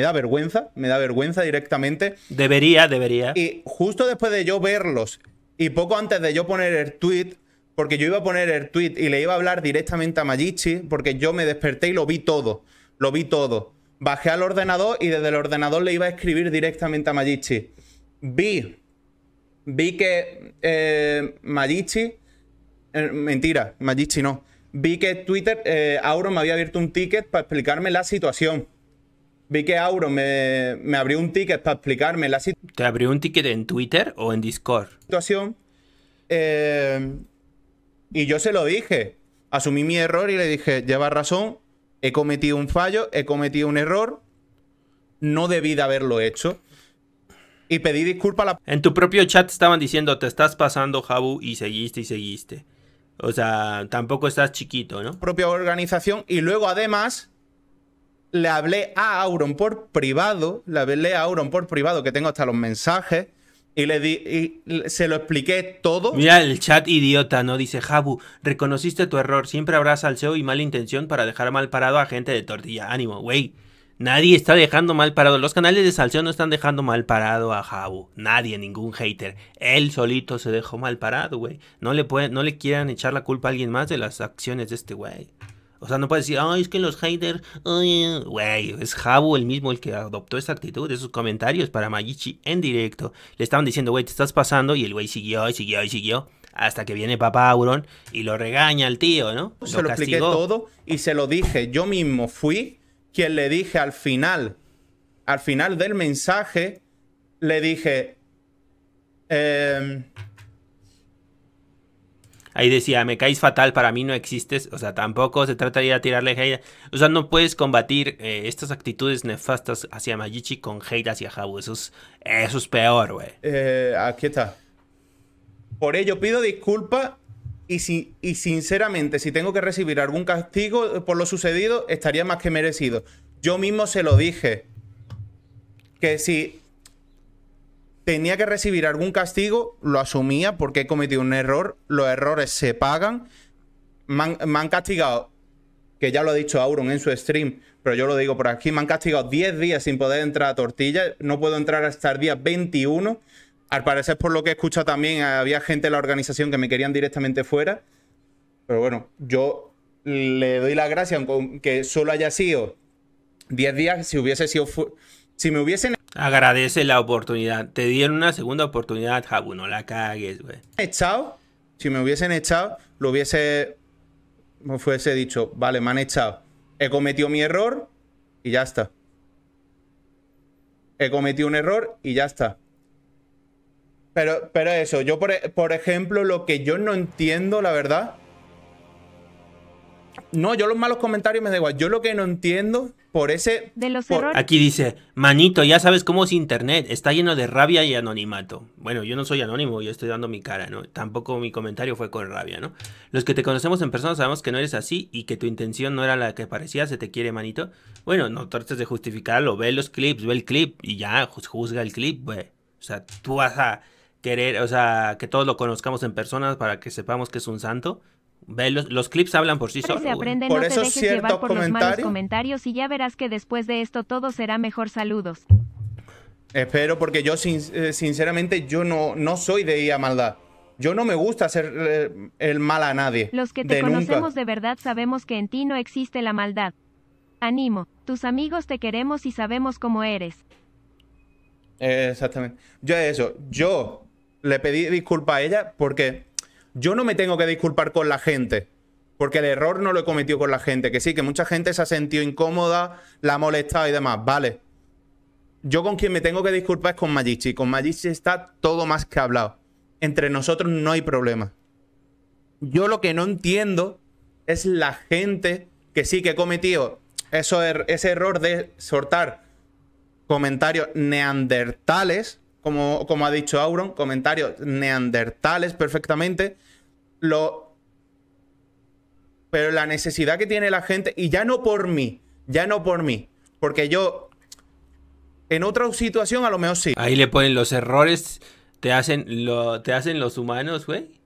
da vergüenza, me da vergüenza directamente. Debería, debería. Y justo después de yo verlos y poco antes de yo poner el tweet, porque yo iba a poner el tweet y le iba a hablar directamente a Magichi, porque yo me desperté y lo vi todo, lo vi todo. Bajé al ordenador y desde el ordenador le iba a escribir directamente a Magichi. Vi, vi que eh, eh, mentira, Magichi no. Vi que Twitter, eh, Auron me había abierto un ticket para explicarme la situación. Vi que Auron me, abrió un ticket para explicarme la situación. ¿Te abrió un ticket en Twitter o en Discord? Situación. Eh, y yo se lo dije. Asumí mi error y le dije, lleva razón, he cometido un fallo, he cometido un error, no debí de haberlo hecho. Y pedí disculpas a la... En tu propio chat estaban diciendo, te estás pasando, Jabu, y seguiste y seguiste. O sea, tampoco estás chiquito, ¿no? Propia organización. Y luego, además, le hablé a Auron por privado. Le hablé a Auron por privado, que tengo hasta los mensajes. Y le di, y se lo expliqué todo. Mira el chat idiota, ¿no? Dice, Jabu, reconociste tu error. Siempre habrá salseo y mala intención para dejar mal parado a gente de tortilla. Ánimo, güey. Nadie está dejando mal parado. Los canales de salseo no están dejando mal parado a Jabu. Nadie, ningún hater. Él solito se dejó mal parado, güey. No le no le quieran echar la culpa a alguien más de las acciones de este güey. O sea, no puede decir, ay, es que los haters, güey, es Jabu el mismo el que adoptó esa actitud, esos comentarios para Magichi en directo. Le estaban diciendo, güey, te estás pasando, y el güey siguió y siguió y siguió. Hasta que viene papá Auron y lo regaña al tío, ¿no? Se lo expliqué todo y se lo dije. Yo mismo fui quien le dije al final, al final del mensaje, le dije... Em, Ahí decía, me caes fatal, para mí no existes. O sea, tampoco se trata de tirarle hate. O sea, no puedes combatir eh, estas actitudes nefastas hacia Majichi con hate hacia Habu. Eso es, eso es peor, güey. Eh, aquí está. Por ello pido disculpas y, si, y sinceramente, si tengo que recibir algún castigo por lo sucedido, estaría más que merecido. Yo mismo se lo dije. Que si tenía que recibir algún castigo, lo asumía porque he cometido un error. Los errores se pagan. Me han, me han castigado, que ya lo ha dicho Auron en su stream, pero yo lo digo por aquí, me han castigado 10 días sin poder entrar a tortilla. No puedo entrar hasta el día 21. Al parecer, por lo que he escuchado también, había gente en la organización que me querían directamente fuera. Pero bueno, yo le doy la gracia, aunque solo haya sido 10 días, si hubiese sido. Si me hubiesen Agradece la oportunidad. Te dieron una segunda oportunidad, Jabu. No la cagues, güey. echado, si me hubiesen echado, lo hubiese. Me fuese dicho, vale, me han echado. He cometido mi error y ya está. He cometido un error y ya está. Pero, pero eso, yo por, por ejemplo, lo que yo no entiendo, la verdad. No, yo los malos comentarios me da igual. Yo lo que no entiendo por ese. De los por- errores. Aquí dice, manito, ya sabes cómo es internet, está lleno de rabia y anonimato. Bueno, yo no soy anónimo, yo estoy dando mi cara, ¿no? Tampoco mi comentario fue con rabia, ¿no? Los que te conocemos en persona sabemos que no eres así y que tu intención no era la que parecía, se te quiere, manito. Bueno, no trates de justificarlo, ve los clips, ve el clip y ya, ju- juzga el clip, güey. O sea, tú vas a querer, o sea, que todos lo conozcamos en persona para que sepamos que es un santo. Ve los, los clips hablan por sí solos. Por no te llevar los malos comentarios- y ya verás que después de esto todo será mejor. Saludos. Espero, porque yo, sin- eh, sinceramente, yo no, no soy de ir a maldad. Yo no me gusta hacer eh, el mal a nadie. Los que te de nunca. conocemos de verdad sabemos que en ti no existe la maldad. Ánimo, tus amigos te queremos y sabemos cómo eres. Exactamente. Yo eso, yo le pedí disculpas a ella porque yo no me tengo que disculpar con la gente. Porque el error no lo he cometido con la gente. Que sí, que mucha gente se ha sentido incómoda, la ha molestado y demás. Vale. Yo con quien me tengo que disculpar es con Magichi. Con Magichi está todo más que hablado. Entre nosotros no hay problema. Yo lo que no entiendo es la gente que sí que he cometido eso er- ese error de soltar comentarios neandertales, como, como ha dicho Auron, comentarios neandertales perfectamente. Lo, pero la necesidad que tiene la gente, y ya no por mí, ya no por mí, porque yo en otra situación a lo mejor sí. Ahí le ponen los errores, te hacen, lo, te hacen los humanos, güey.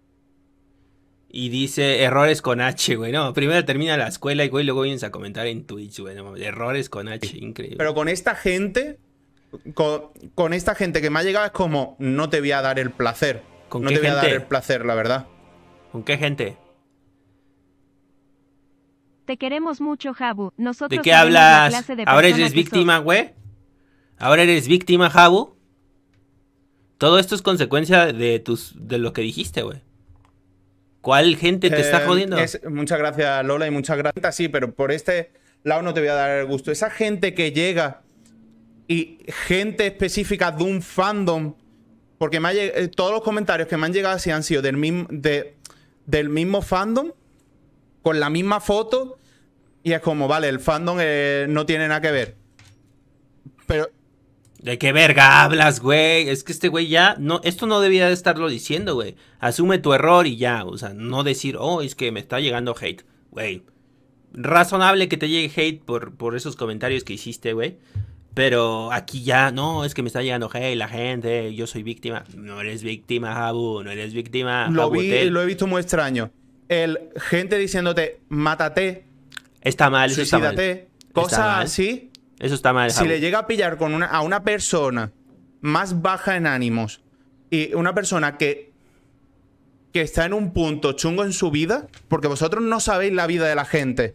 Y dice errores con H, güey. No, primero termina la escuela y güey, luego vienes a comentar en Twitch, güey. no, errores con H, increíble. Pero con esta gente, con, con esta gente que me ha llegado es como, no te voy a dar el placer. ¿Con no qué te voy a dar gente? el placer, la verdad. ¿Con qué gente? Te queremos mucho, Jabu. Nosotros ¿De qué la hablas? clase de ¿Ahora eres víctima, güey? ¿Ahora eres víctima, Jabu? Todo esto es consecuencia de tus de lo que dijiste, güey. ¿Cuál gente te está Eh, jodiendo? es- muchas gracias, Lola, y muchas gracias. Sí, pero por este lado no te voy a dar el gusto. Esa gente que llega y gente específica de un fandom, porque eh, todos los comentarios que me han llegado así han sido del mismo, de- del mismo fandom, con la misma foto, y es como, vale, el fandom eh, no tiene nada que ver. Pero ¿De qué verga hablas, güey? Es que este güey ya, no, esto no debía de estarlo diciendo, güey. Asume tu error y ya, o sea, no decir, oh, es que me está llegando hate, güey. Razonable que te llegue hate por, por esos comentarios que hiciste, güey. Pero aquí ya, no, es que me está llegando hate, la gente, yo soy víctima. No eres víctima, Jabu, no eres víctima. lo, Jabu vi, lo he visto muy extraño. El gente diciéndote, mátate, Está mal, eso está mal. cosas así. Eso está mal, Si Jabu. le llega a pillar con una, a una persona más baja en ánimos y una persona que, que está en un punto chungo en su vida, porque vosotros no sabéis la vida de la gente.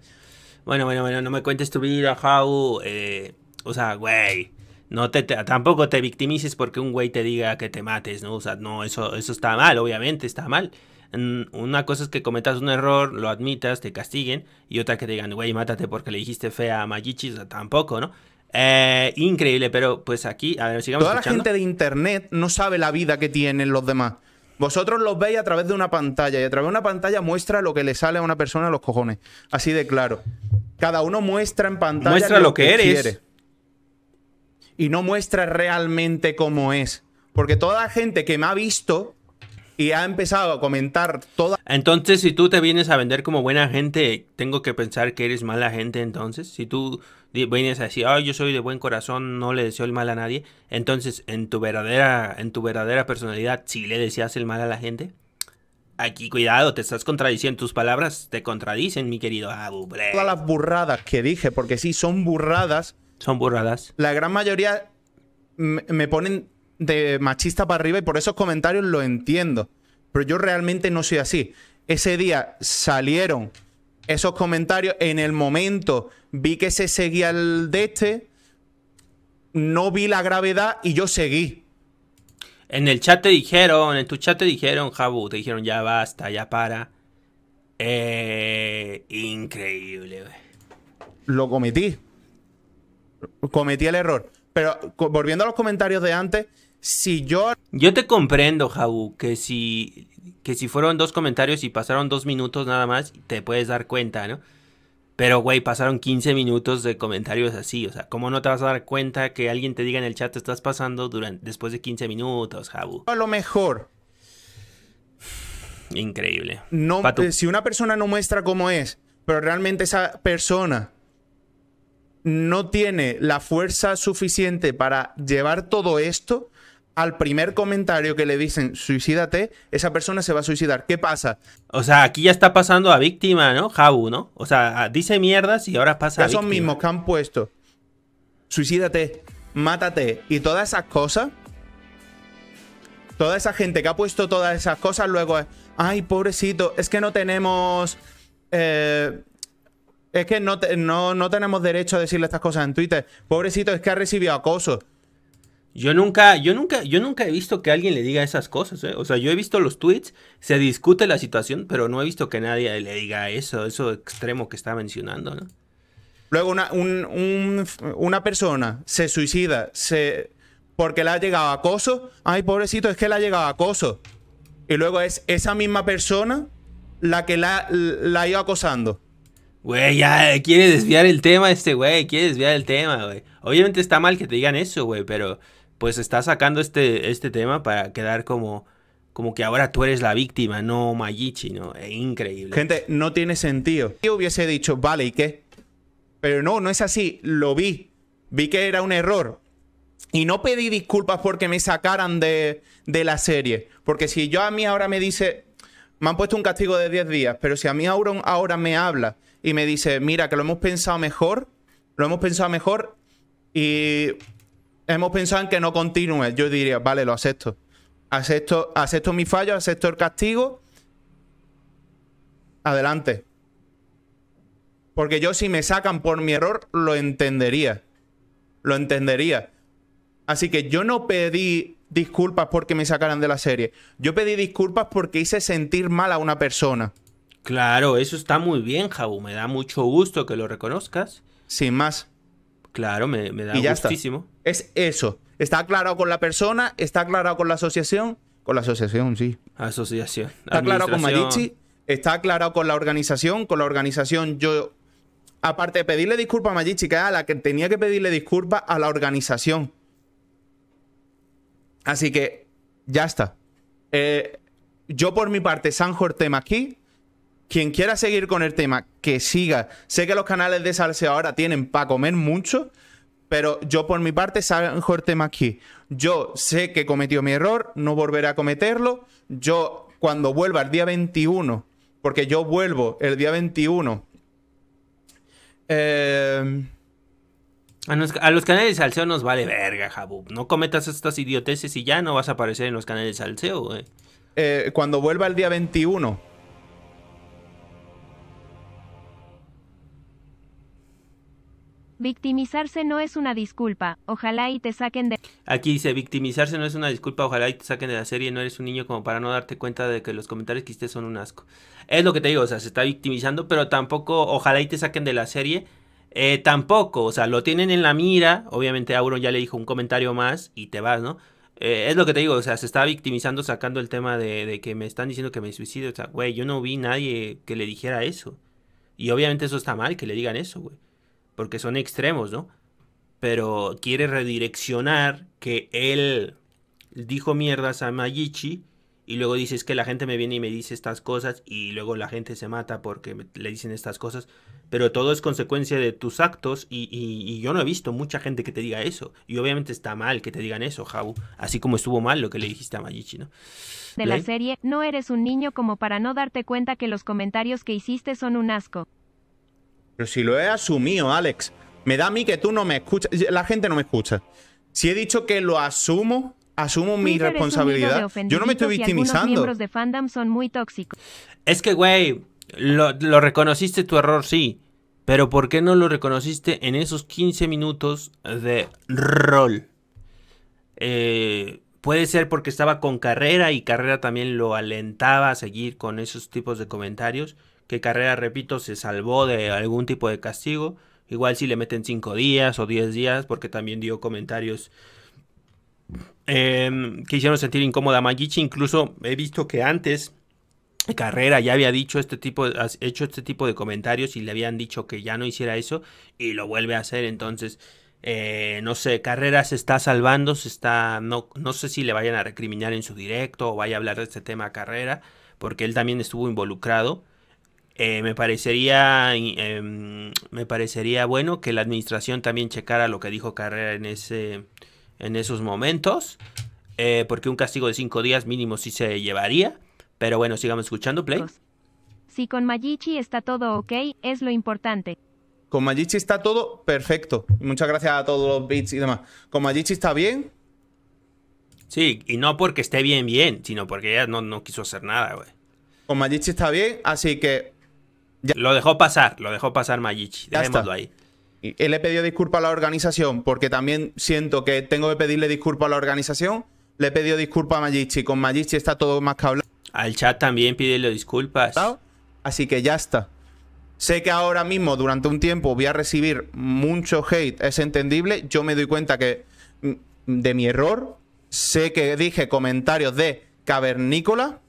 Bueno, bueno, bueno, no me cuentes tu vida, Jau. eh, o sea, güey. No te, te- tampoco te victimices porque un güey te diga que te mates, ¿no? O sea, no, eso, eso está mal, obviamente, está mal. Mm, Una cosa es que cometas un error, lo admitas, te castiguen, y otra que te digan, güey, mátate porque le dijiste fea a Magichi, o sea, tampoco, ¿no? Eh, increíble, pero pues aquí, a ver, sigamos Toda la gente de internet no sabe la vida que tienen los demás. Vosotros los veis a través de una pantalla y a través de una pantalla muestra lo que le sale a una persona a los cojones. Así de claro. Cada uno muestra en pantalla Muestra lo que eres. quiere. Y no muestra realmente cómo es. Porque toda la gente que me ha visto y ha empezado a comentar toda Entonces, si tú te vienes a vender como buena gente, tengo que pensar que eres mala gente entonces. Si tú vienes a decir, ay, yo soy de buen corazón, no le deseo el mal a nadie, entonces en tu verdadera, en tu verdadera personalidad, sí le deseas el mal a la gente. Aquí, cuidado, te estás contradiciendo. Tus palabras te contradicen, mi querido Abu. Todas las burradas que dije, porque sí, son burradas. Son burradas. La gran mayoría me, ponen de machista para arriba y por esos comentarios lo entiendo. Pero yo realmente no soy así. Ese día salieron esos comentarios. En el momento vi que se seguía el de este. No vi la gravedad y yo seguí. En el chat te dijeron, en tu chat te dijeron, Jabu, te dijeron ya basta, ya para. Eh, increíble, güey. Lo cometí. Cometí el error. Pero volviendo a los comentarios de antes, si yo Yo te comprendo, Jabu, que si, que si fueron dos comentarios y pasaron dos minutos nada más, te puedes dar cuenta, ¿no? Pero, güey, pasaron 15 minutos de comentarios así. O sea, ¿cómo no te vas a dar cuenta que alguien te diga en el chat te estás pasando durante, después de 15 minutos, Jabu? a lo mejor Increíble. no, eh, si una persona no muestra cómo es, pero realmente esa persona no tiene la fuerza suficiente para llevar todo esto, al primer comentario que le dicen suicídate, esa persona se va a suicidar. ¿Qué pasa? O sea, aquí ya está pasando a víctima, ¿no? Jabu, ¿no? O sea, a- dice mierdas y ahora pasa a Esos víctima. mismos que han puesto suicídate, mátate y todas esas cosas. Toda esa gente que ha puesto todas esas cosas luego es, ay, pobrecito, es que no tenemos... eh, es que no, te- no, no tenemos derecho a decirle estas cosas en Twitter. Pobrecito, es que ha recibido acoso. Yo nunca, yo nunca, yo nunca he visto que alguien le diga esas cosas, ¿eh? O sea, yo he visto los tweets, se discute la situación, pero no he visto que nadie le diga eso, eso extremo que está mencionando, ¿no? Luego una, un- un- una persona se suicida se, porque le ha llegado acoso. Ay, pobrecito, es que le ha llegado acoso. Y luego es esa misma persona la que la, la ha ido acosando. Güey, ya quiere desviar el tema este güey, quiere desviar el tema, güey. Obviamente está mal que te digan eso, güey, pero pues está sacando este, este tema para quedar como, como que ahora tú eres la víctima, no Mayichi, ¿no? Es increíble. Gente, no tiene sentido. Yo hubiese dicho, vale, ¿y qué? Pero no, no es así. Lo vi. Vi que era un error. Y no pedí disculpas porque me sacaran de, de la serie. Porque si yo a mí ahora me dice, me han puesto un castigo de 10 días, pero si a mí ahora, ahora me habla y me dice, mira, que lo hemos pensado mejor, lo hemos pensado mejor y hemos pensado en que no continúe, yo diría, vale, lo acepto. Acepto, acepto mi fallo, acepto el castigo. Adelante. Porque yo si me sacan por mi error, lo entendería. Lo entendería. Así que yo no pedí disculpas porque me sacaran de la serie. Yo pedí disculpas porque hice sentir mal a una persona. Claro, eso está muy bien, Jabu, me da mucho gusto que lo reconozcas. Sin más. Claro, me, me da Y ya está. Es eso. Está aclarado con la persona, está aclarado con la asociación. Con la asociación, sí. Asociación. Está aclarado con. Mayichi, está aclarado con la organización. Con la organización yo, aparte de pedirle disculpas a Mayichi, que era la que tenía que pedirle disculpas a la organización. Así que ya está. Eh, yo por mi parte zanjo el tema aquí. Quien quiera seguir con el tema, que siga. Sé que los canales de salseo ahora tienen para comer mucho, pero yo por mi parte zanjo el tema aquí. Yo sé que cometió mi error, no volveré a cometerlo. Yo cuando vuelva el día 21, porque yo vuelvo el día 21, eh, A, nos- a los canales de salseo nos vale verga, Jabu. No cometas estas idioteces y ya no vas a aparecer en los canales de salseo, eh, cuando vuelva el día 21, Victimizarse no es una disculpa. Ojalá y te saquen de... Aquí dice, victimizarse no es una disculpa, ojalá y te saquen de la serie, no eres un niño como para no darte cuenta de que los comentarios que hiciste son un asco. Es lo que te digo, o sea, se está victimizando, pero tampoco, ojalá y te saquen de la serie, eh, tampoco, o sea, lo tienen en la mira, obviamente Auron ya le dijo un comentario más y te vas, ¿no? Eh, es lo que te digo, o sea, se está victimizando sacando el tema de, de que me están diciendo que me suicide, o sea, güey, yo no vi nadie que le dijera eso. Y obviamente eso está mal, que le digan eso, güey. Porque son extremos, ¿no? pero quiere redireccionar que él dijo mierdas a Mayichi y luego dices que la gente me viene y me dice estas cosas y luego la gente se mata porque le dicen estas cosas, pero todo es consecuencia de tus actos y, y- y yo no he visto mucha gente que te diga eso. Y obviamente está mal que te digan eso, Jabu, así como estuvo mal lo que le dijiste a Mayichi, ¿no? De la serie, no eres un niño como para no darte cuenta que los comentarios que hiciste son un asco. Pero si lo he asumido, Alex. Me da a mí que tú no me escuchas. La gente no me escucha. Si he dicho que lo asumo, asumo mi Twitter responsabilidad. Yo no me estoy victimizando. miembros de fandom son muy tóxicos. Es que, güey, lo, lo reconociste tu error, sí. Pero ¿por qué no lo reconociste en esos 15 minutos de rol? Eh, puede ser porque estaba con Carrera y Carrera también lo alentaba a seguir con esos tipos de comentarios. Que Carrera, repito, se salvó de algún tipo de castigo. Igual si le meten 5 días o 10 días porque también dio comentarios em, que hicieron sentir incómoda a Magichi. Incluso he visto que antes Carrera ya había dicho este tipo, hecho este tipo de comentarios y le habían dicho que ya no hiciera eso y lo vuelve a hacer. Entonces, eh, no sé, Carrera se está salvando, se está, no, no sé si le vayan a recriminar en su directo o vaya a hablar de este tema a Carrera, porque él también estuvo involucrado. Eh, me parecería, em, me parecería bueno que la administración también checara lo que dijo Carrera en ese, en esos momentos, eh, porque un castigo de cinco días mínimo sí se llevaría. Pero bueno, sigamos escuchando, Play. Si con Mayichi está todo ok, es lo importante. Con Magichi está todo perfecto. Muchas gracias a todos los bits y demás. Con Magichi está bien. Sí, y no porque esté bien, bien, sino porque ella no, no quiso hacer nada, güey. Con Magichi está bien. Así que Lo dejó pasar, lo dejó pasar Mayichi. Dejémoslo ahí. y- él le pidió disculpas a la organización porque también siento que tengo que pedirle disculpas a la organización. Le he pedido disculpas a Magichi. Con Magichi está todo más que hablado. Al chat también pídele disculpas. Así que ya está. Sé que ahora mismo, durante un tiempo, voy a recibir mucho hate, es entendible. Yo me doy cuenta que mm, de mi error. Sé que dije comentarios de cavernícola.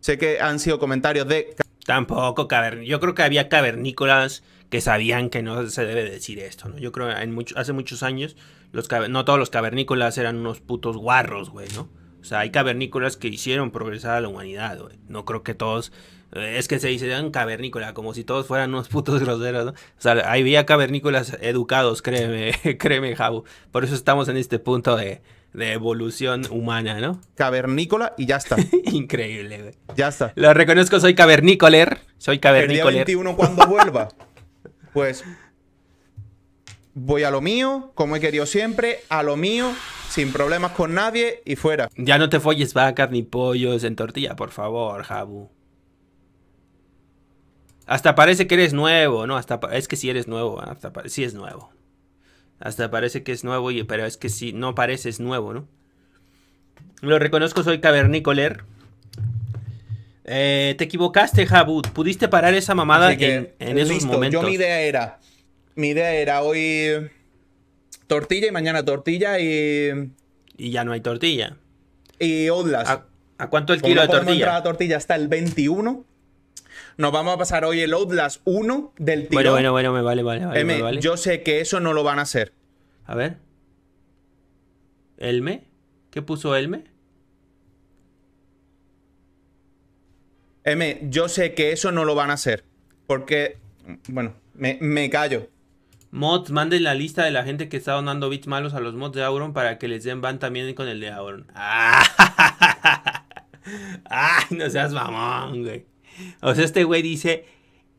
Sé que han sido comentarios de. Tampoco cavernícolas. Yo creo que había cavernícolas que sabían que no se debe decir esto, ¿no? Yo creo que hace muchos años, los no todos los cavernícolas eran unos putos guarros, güey, ¿no? O sea, hay cavernícolas que hicieron progresar a la humanidad, güey. No creo que todos... eh, Es que se dice cavernícola, como si todos fueran unos putos groseros, ¿no? O sea, había cavernícolas educados, créeme, créeme, Jabu. Por eso estamos en este punto de, de evolución humana, ¿no? Cavernícola y ya está. Increíble, güey. Ya está. Lo reconozco, soy cavernícoler. Soy El día cavernícoler. 21, cuando vuelva, pues voy a lo mío, como he querido siempre, a lo mío, sin problemas con nadie y fuera. Ya no te folles vacas ni pollos en tortilla, por favor, Jabu. Hasta parece que eres nuevo, ¿no? Hasta es que sí eres nuevo, hasta pa- sí es nuevo. Hasta parece que es nuevo, y, pero es que sí, no pareces nuevo, ¿no? Lo reconozco, soy cavernícoler. Eh, te equivocaste, Jabu. Pudiste parar esa mamada que, en, en esos listo. momentos. Yo mi idea era, mi idea era hoy tortilla y mañana tortilla y, Y ya no hay tortilla. y Outlast. ¿A, a cuánto el kilo de tortilla? la tortilla hasta el 21. Nos vamos a pasar hoy el Outlast 1 del tirón. Bueno, bueno, bueno, me vale, vale, vale, M, me vale. Yo sé que eso no lo van a hacer. A ver. ¿Elme? ¿Qué puso Elme? M, yo sé que eso no lo van a hacer. Porque, bueno, me, me callo. Mods, manden la lista de la gente que está donando bits malos a los mods de Auron para que les den ban también con el de Auron. ¡Ah! ¡Ay, no seas mamón, güey! O sea, este güey dice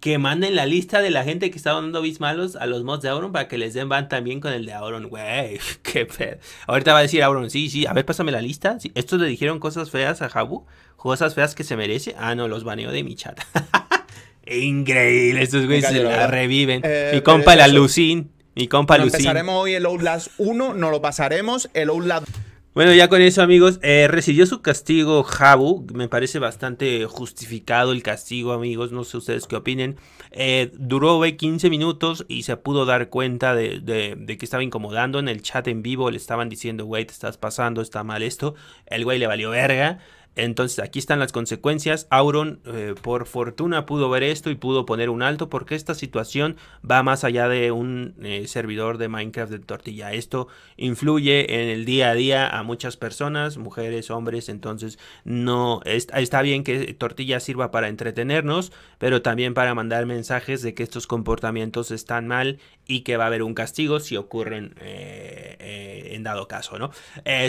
que manden la lista de la gente que está donando bits malos a los mods de Auron para que les den ban también con el de Auron, güey. ¡Qué pedo! Ahorita va a decir Auron, sí, sí, a ver, pásame la lista. Sí, ¿Estos le dijeron cosas feas a Jabu? ¿Cosas feas que se merece? Ah, no, los baneo de mi chat. Increíble, estos güeyes se la reviven. Eh, mi compa pero la. Lucín. Mi compa Lucín. empezaremos hoy el Outlast 1, no lo pasaremos. El Outlast Bueno, ya con eso, amigos, eh, recibió su castigo Jabu. Me parece bastante justificado el castigo, amigos. No sé ustedes qué opinen. Eh, duró güey, 15 minutos y se pudo dar cuenta de, de- de que estaba incomodando. En el chat en vivo le estaban diciendo, güey, te estás pasando, está mal esto. El güey le valió verga. Entonces aquí están las consecuencias. Auron eh, por fortuna pudo ver esto y pudo poner un alto porque esta situación va más allá de un eh, servidor de Minecraft de tortilla. Esto influye en el día a día a muchas personas, mujeres, hombres. Entonces no está, está bien que tortilla sirva para entretenernos, pero también para mandar mensajes de que estos comportamientos están mal y que va a haber un castigo si ocurren eh, en dado caso, ¿no?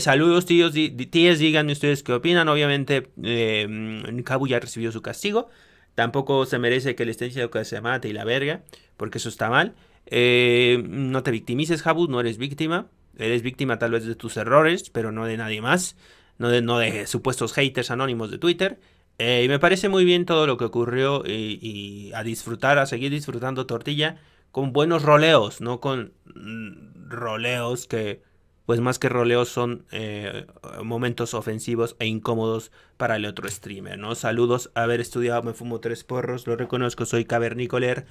saludos tíos, tías, díganme ustedes qué opinan. Obviamente eh, Kabu ya recibió su castigo. Tampoco se merece que le estén diciendo que se mate y la verga, porque eso está mal. Eh, no te victimices, Jabu, no eres víctima. Eres víctima tal vez de tus errores, pero no de nadie más. No de, no de supuestos haters anónimos de Twitter. Eh, y me parece muy bien todo lo que ocurrió y, a disfrutar, a seguir disfrutando tortilla con buenos roleos, no con mm, roleos que pues más que roleos son eh, momentos ofensivos e incómodos para el otro streamer, ¿no? Saludos, haber estudiado, me fumo tres porros, lo reconozco, soy cavernícoler.